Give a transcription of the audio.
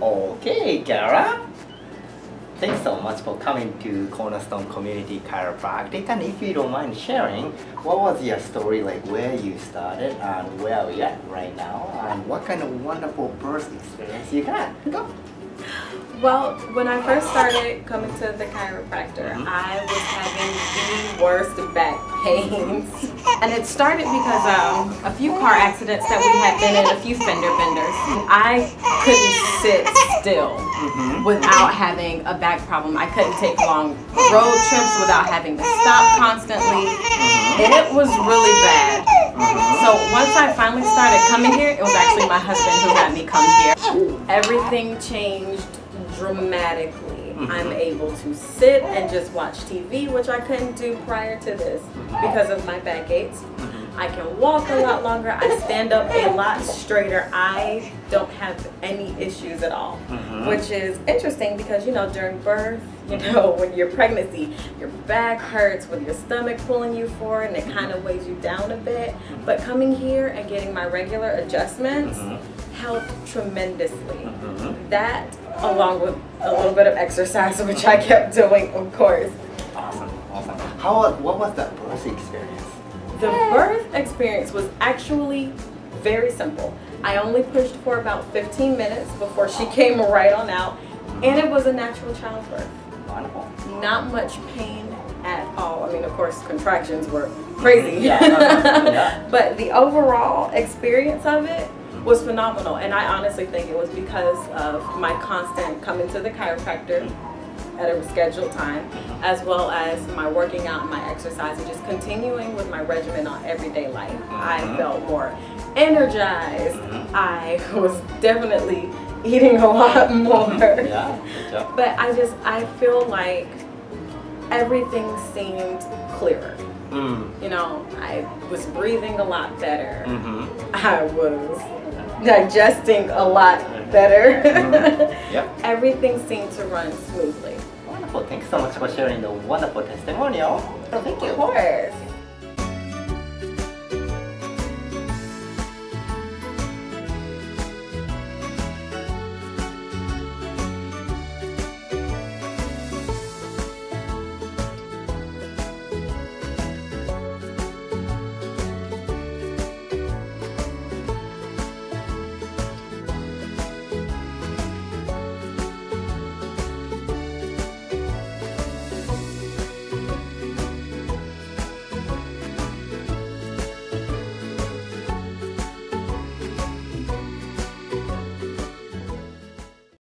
Okay, Kara. Thanks so much for coming to Cornerstone Community Chiropractic. And if you don't mind sharing, what was your story like where you started and where are you at right now and what kind of wonderful birth experience you got? Go. Well, when I first started coming to the chiropractor, Mhm. I was having the worst back pains. And it started because um, a few car accidents that we had been in, a few fender benders. I couldn't sit still Mhm. without having a back problem. I couldn't take long road trips without having to stop constantly. And it was really bad. Mhm. So once I finally started coming here, it was actually my husband who had me come here. Everything changed dramatically. Mhm. I'm able to sit and just watch TV, which I couldn't do prior to this because of my back aches. Mhm. I can walk a lot longer. I stand up a lot straighter. I don't have any issues at all, Mhm. which is interesting because you know during birth, you know when you're pregnancy, your back hurts with your stomach pulling you forward, and it kind of weighs you down a bit. But coming here and getting my regular adjustments Mhm. helped tremendously. Mhm. That, along with a little bit of exercise, which I kept doing, of course. Awesome, awesome. How was, what was that birth experience? The birth experience was actually very simple. I only pushed for about 15 minutes before she came right on out, and it was a natural childbirth. Wonderful. Not much pain at all. I mean, of course, contractions were crazy. Yeah, yeah. but the overall experience of it was phenomenal, and I honestly think it was because of my constant coming to the chiropractor at a scheduled time, as well as my working out and my exercise, and just continuing with my regimen on everyday life. I Mhm. felt more energized. Mhm. I was definitely eating a lot more. Yeah. But I just, I feel like everything seemed clearer. Mm. You know, I was breathing a lot better. Mm-hmm. I was digesting a lot better. Mhm. Yep. Everything seemed to run smoothly. Wonderful. Thanks so much for sharing the wonderful testimonial. Thank you. Of course.